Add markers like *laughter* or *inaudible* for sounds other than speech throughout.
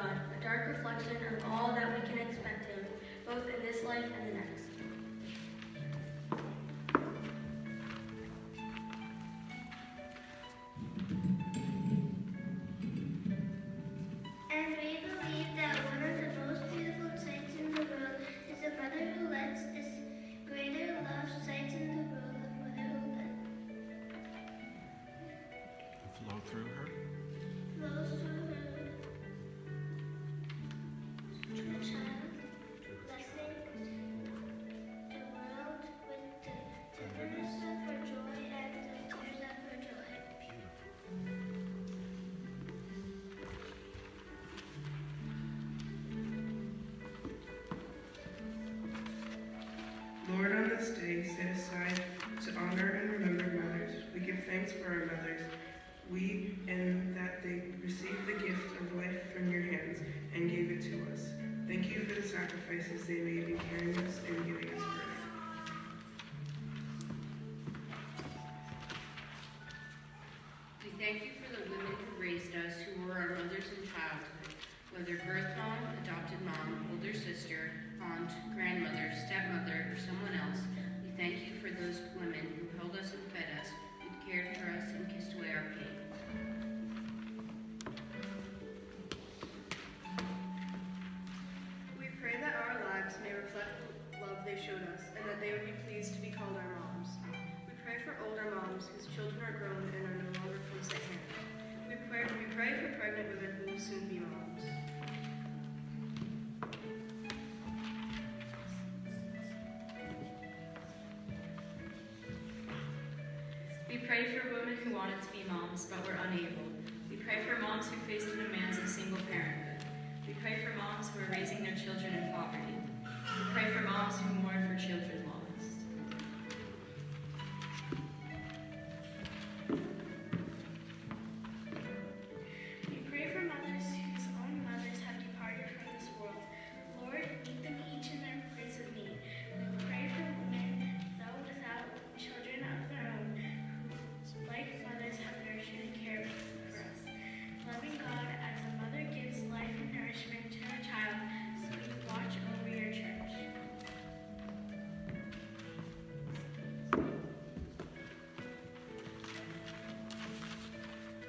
God, a dark reflection of all that we can expect Him, both in this life and the next. Thank you for the women who raised us, who were our mothers in childhood, whether birth mom, adopted mom, older sister, aunt, grandmother, stepmother, or someone else. We thank you for those women who held us and fed us, who cared for us and kissed away our pain. Pray for women who wanted to be moms but were unable. We pray for moms who face the demands of single parenthood. We pray for moms who are raising their children in poverty. We pray for moms who mourn for children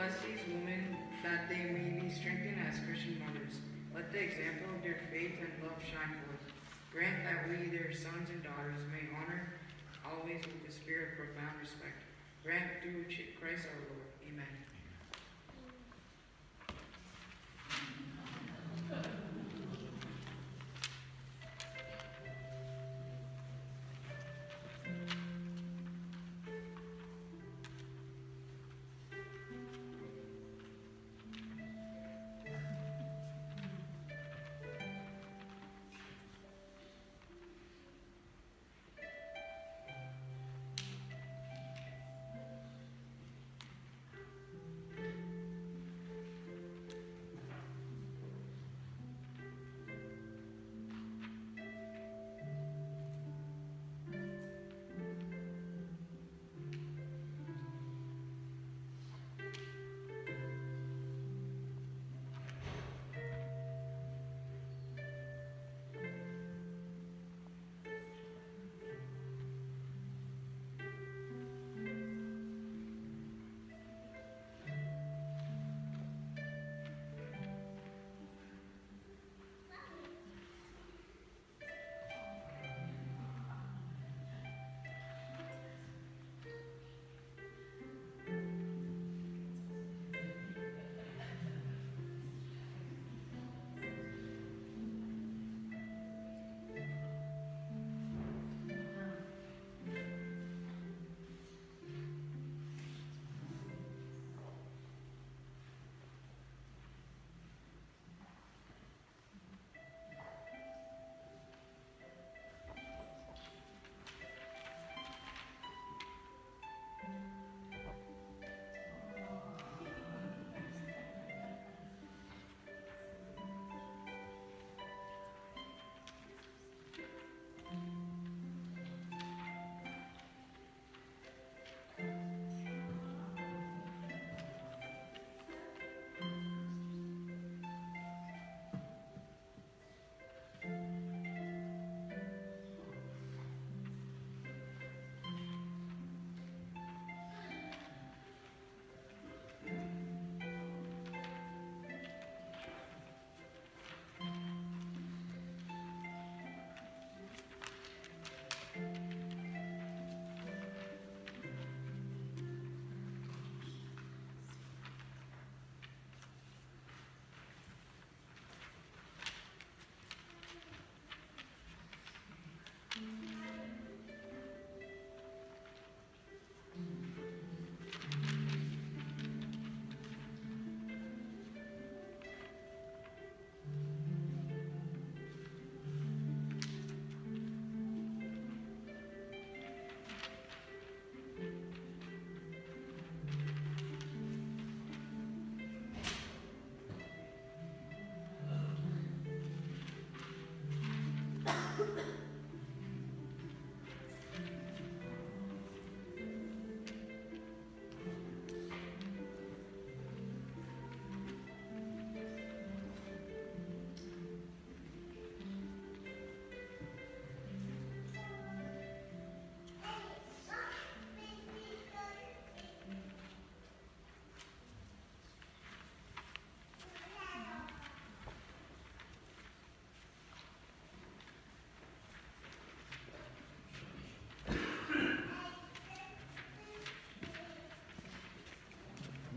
Bless these women that they may be strengthened as Christian mothers. Let the example of their faith and love shine forth. Grant that we, their sons and daughters, may honor always with the spirit of profound respect. Grant through Christ our Lord. Amen.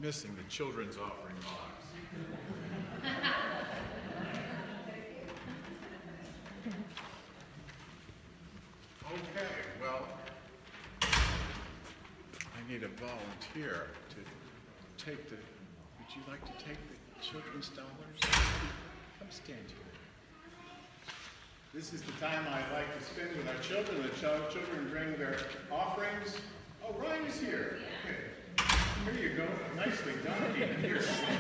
Missing the children's offering box. Okay, well, I need a volunteer to take the, would you like to take the children's dollars? Come stand here. This is the time I like to spend with our children. The chil- children bring their offerings. Oh, Ryan is here. Okay. Here you go. Nicely done.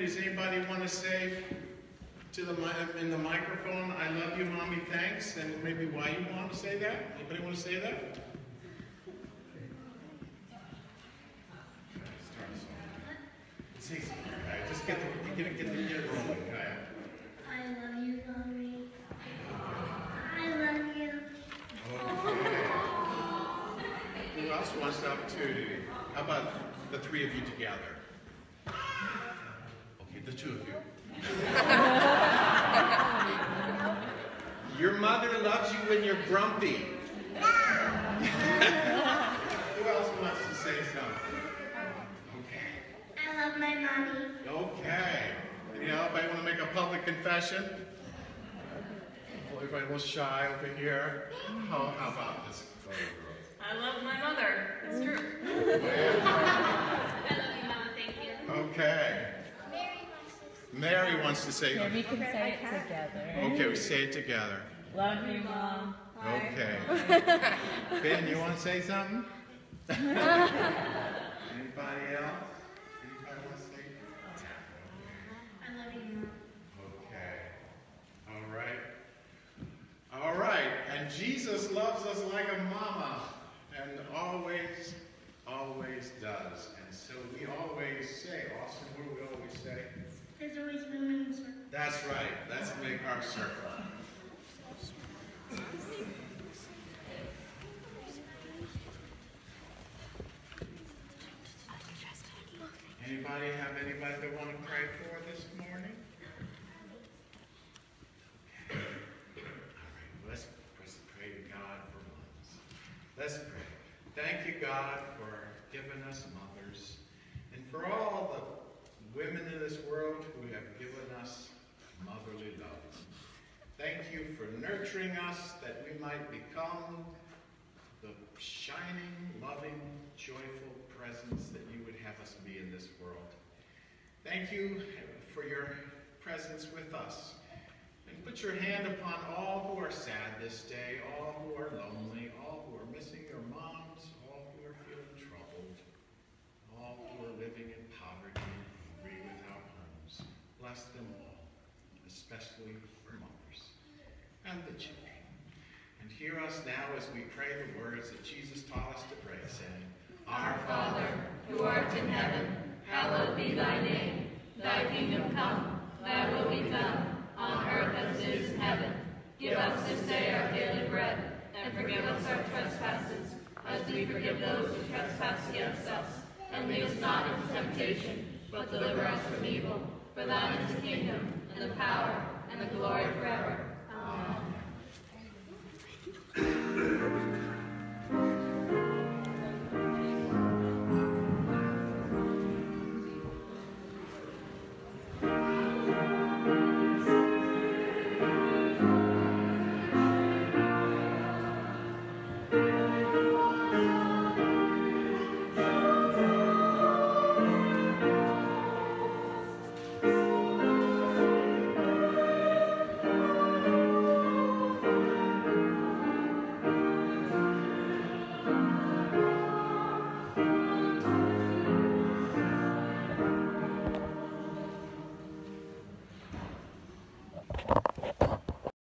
Opportunities. Anybody want to say to the in the microphone, "I love you, mommy, thanks," and maybe why you want to say that? Anybody want to say that? Start us off. Say something, Kyle. Just get the, get get the, get it rolling, Kyle. I love you, mommy. I love you. Who else wants the opportunity? How about the three of you together? Okay, the two of you. Your mother loves you when you're grumpy. Who else wants to say something? Okay. I love my mommy. Okay. You know, anybody want to make a public confession? Well, everybody was shy over here. How, how about this? I love my mother. It's true. I love you, Mama. Thank you. Okay. Mary wants to Mary wants to say. Yeah, we can say it together. Okay, we say it together. Love you, Mom. Okay. *laughs* Ben, you want to say something? *laughs* Anybody else? Anybody want to say? I love you, mom. Okay. All right. All right. And Jesus loves us like a mama and always, always does. And so we always say, Austin, what do we always say? There's room in the circle. That's right. Let's make our circle. Anybody have anybody they want to pray for this morning? Okay. All right, let's let's pray to God for moms. Let's pray. Thank you, God, for giving us mothers and for all the women in this world who have given us motherly love. Thank you for nurturing us that we might become the shining, loving, joyful presence that you would have us be in this world. Thank you for your presence with us. And put your hand upon all who are sad this day, all who are lonely, all who are missing their moms, all who are feeling troubled, all who are living in poverty hungry without homes. Bless them all, especially and the. And hear us now as we pray the words that Jesus taught us to pray, saying, Our Father, who art in heaven, hallowed be thy name. Thy kingdom come, thy will be done, on earth as it is in heaven. Give us this day our daily bread, and forgive us our trespasses, as we forgive those who trespass against us. And lead us not into temptation, but deliver us from evil. For thine is the kingdom, and the power, and the glory forever. Thank you.